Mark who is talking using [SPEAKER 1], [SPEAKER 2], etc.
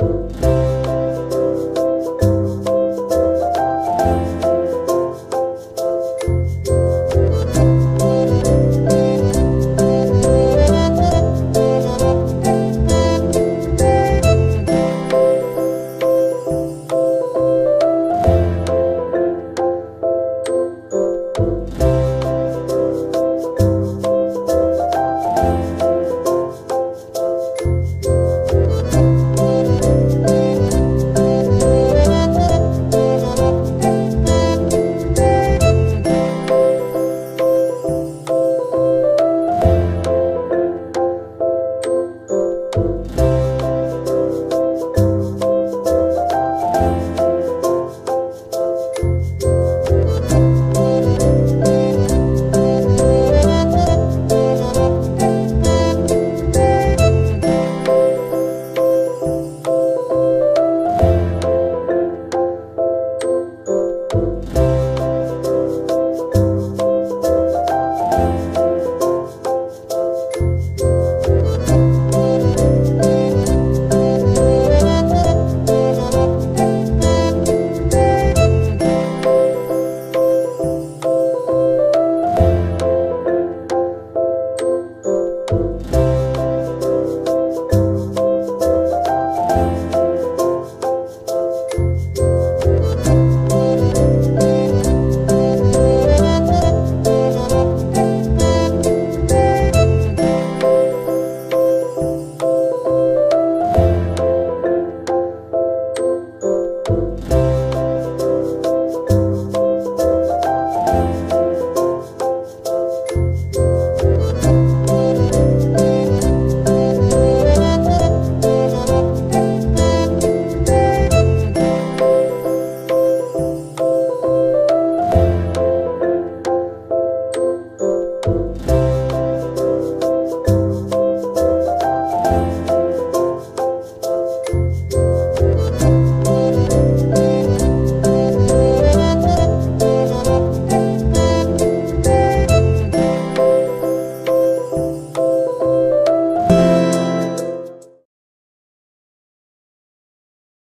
[SPEAKER 1] you Thank